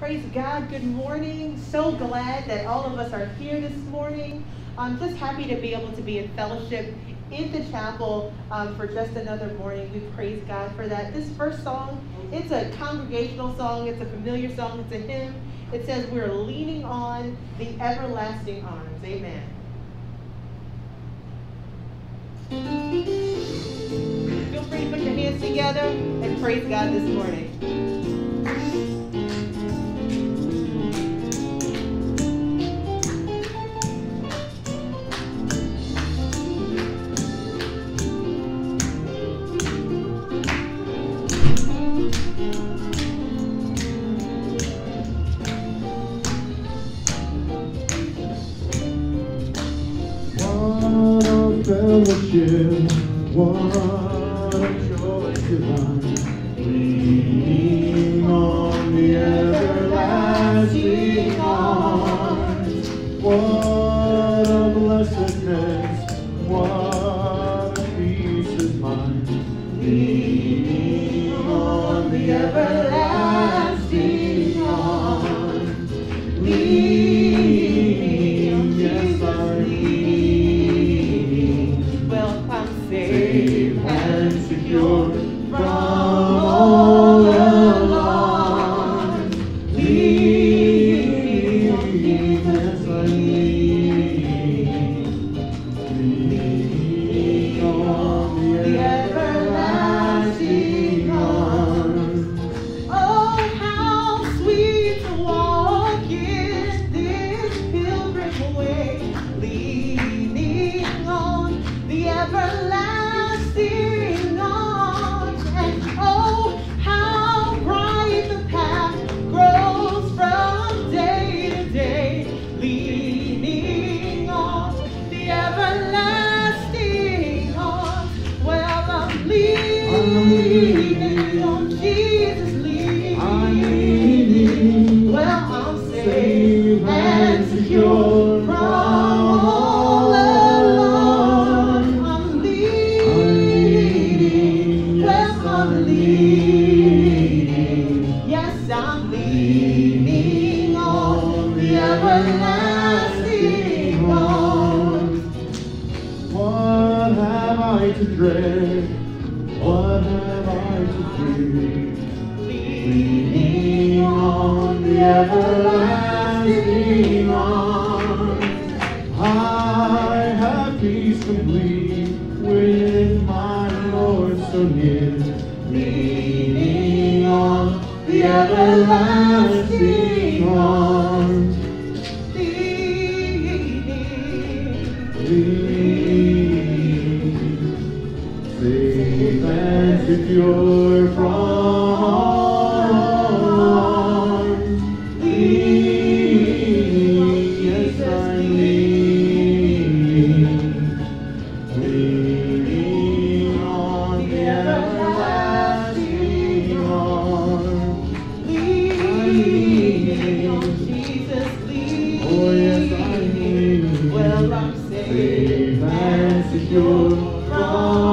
Praise God. Good morning. So glad that all of us are here this morning. I'm just happy to be able to be in fellowship in the chapel um, for just another morning. We praise God for that. This first song, it's a congregational song. It's a familiar song. It's a hymn. It says, We're leaning on the everlasting arms. Amen. Feel free to put your hands together and praise God this morning. Fellowship, what a joy divine, leaning on everlasting leaning on the everlasting arms. What have I to dread? What have I to fear? Leaning on the everlasting arms. I have peace complete with my Lord so near. everlasting arms. Lead, safe and secure from. need. Oh.